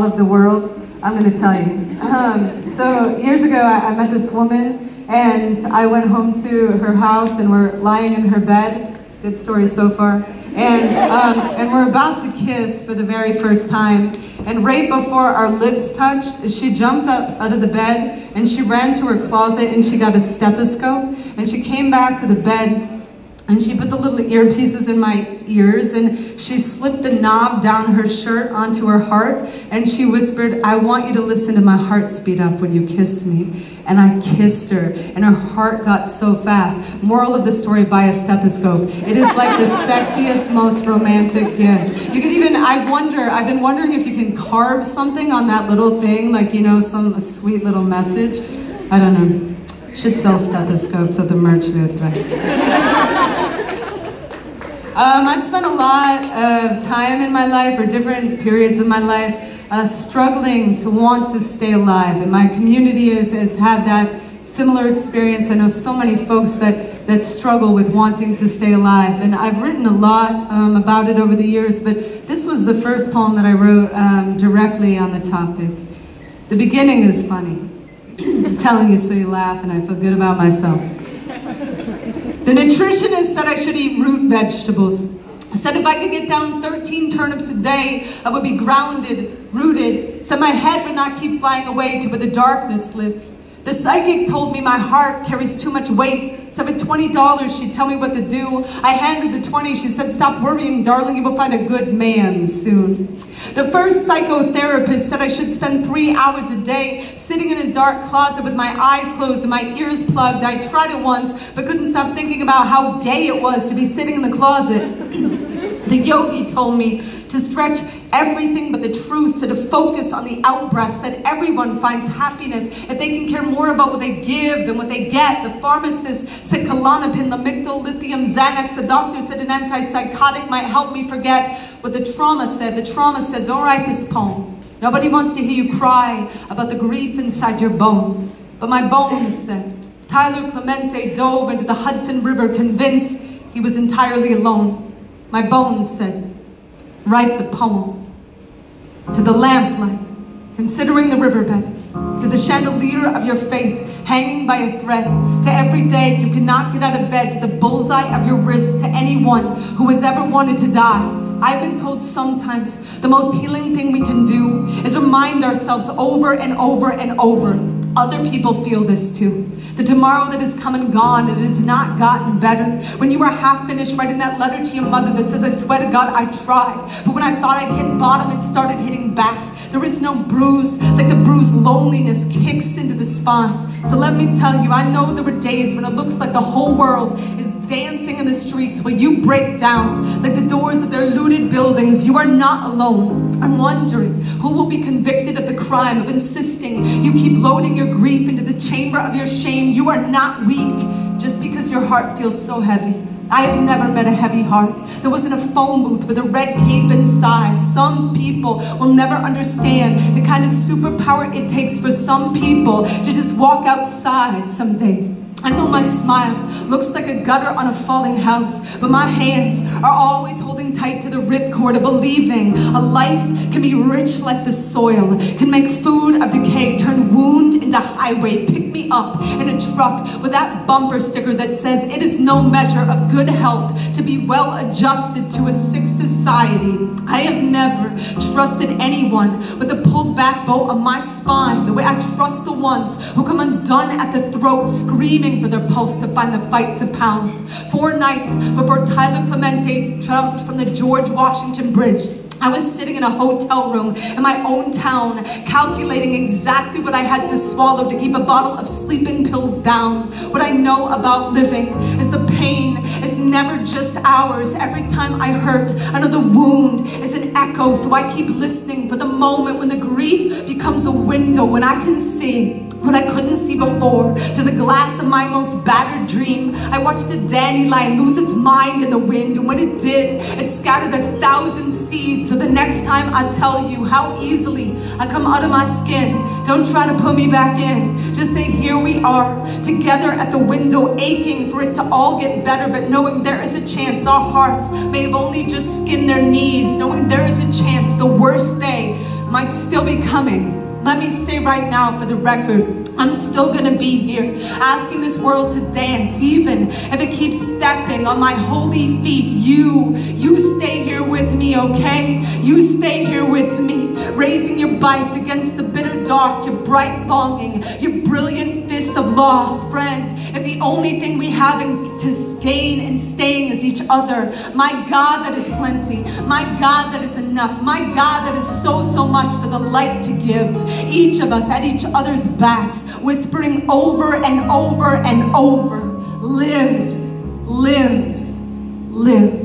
of the world, I'm going to tell you. Um, so years ago, I, I met this woman, and I went home to her house, and we're lying in her bed. Good story so far. And, um, and we're about to kiss for the very first time. And right before our lips touched, she jumped up out of the bed and she ran to her closet and she got a stethoscope. And she came back to the bed and she put the little earpieces in my ears and she slipped the knob down her shirt onto her heart and she whispered, I want you to listen to my heart speed up when you kiss me. And I kissed her and her heart got so fast. Moral of the story, buy a stethoscope. It is like the sexiest, most romantic gift. You can even, I wonder, I've been wondering if you can carve something on that little thing, like, you know, some sweet little message. I don't know. Should sell stethoscopes at the merch booth, right? Um, I've spent a lot of time in my life, or different periods of my life, uh, struggling to want to stay alive. And my community has, had that similar experience. I know so many folks that, that struggle with wanting to stay alive. And I've written a lot um, about it over the years, but this was the first poem that I wrote um, directly on the topic. The beginning is funny. I'm telling you so you laugh and I feel good about myself. The nutritionist said I should eat root vegetables. I said if I could get down 13 turnips a day, I would be grounded, rooted. Said my head would not keep flying away to where the darkness lives. The psychic told me my heart carries too much weight so for $20, she'd tell me what to do. I handed the 20. She said, stop worrying, darling. You will find a good man soon. The first psychotherapist said I should spend three hours a day sitting in a dark closet with my eyes closed and my ears plugged. I tried it once, but couldn't stop thinking about how gay it was to be sitting in the closet. the yogi told me to stretch everything but the truth, so to focus on the outbreath, that everyone finds happiness if they can care more about what they give than what they get. The pharmacist said Klonopin, Lamictal, lithium, Xanax. The doctor said an antipsychotic might help me forget what the trauma said. The trauma said, don't write this poem. Nobody wants to hear you cry about the grief inside your bones. But my bones said, Tyler Clementi dove into the Hudson River convinced he was entirely alone. My bones said, write the poem to the lamplight, considering the riverbed, to the chandelier of your faith, hanging by a thread, to every day you cannot get out of bed, to the bullseye of your wrist, to anyone who has ever wanted to die. I've been told sometimes the most healing thing we can do is remind ourselves over and over and over. Other people feel this too. The tomorrow that is come and gone, and it has not gotten better. When you are half finished writing that letter to your mother that says, I swear to God, I tried. But when I thought I'd hit bottom, it started hitting back. There is no bruise, like the bruised loneliness kicks into the spine. So let me tell you, I know there were days when it looks like the whole world is dancing in the streets where you break down like the doors of their looted buildings. You are not alone. I'm wondering who will be convicted of the crime of insisting you keep loading your grief into the chamber of your shame. You are not weak just because your heart feels so heavy. I have never met a heavy heart. There wasn't a phone booth with a red cape inside. Some people will never understand the kind of superpower it takes for some people to just walk outside some days. I know my smile looks like a gutter on a falling house, but my hands are always holding tight to the ripcord of believing a life can be rich like the soil, can make food of decay, turn wound into highway, pick me up in a truck with that bumper sticker that says it is no measure of good health to be well adjusted to a sick society. I have never trusted anyone with the pulled back bow of my spine the way I trust the ones who come undone at the throat, screaming for their pulse to find the fight to pound. Four nights before Tyler Clementi jumped from the George Washington Bridge, I was sitting in a hotel room in my own town, calculating exactly what I had to swallow to keep a bottle of sleeping pills down. What I know about living is the pain is never just ours. Every time I hurt, another wound is an echo, so I keep listening for the moment when the grief becomes a window, when I can see what I couldn't see before, to the glass of my most battered dream. I watched a dandelion lose its mind in the wind, and when it did, it scattered a thousand So the next time I tell you how easily I come out of my skin, don't try to put me back in. Just say, here we are, together at the window, aching for it to all get better, but knowing there is a chance our hearts may have only just skinned their knees, knowing there is a chance the worst day might still be coming. Let me say right now for the record, I'm still gonna be here, asking this world to dance, even if it keeps stepping on my holy feet. You, you stay here with me, okay? You stay here with me, raising your bite against the bitter dark, your bright longing, your brilliant fists of loss, friend. If the only thing we have to gain in staying is each other, my God, that is plenty. My God, that is enough. My God, that is so, so much for the light to give. Each of us at each other's backs whispering over and over and over live, live, live.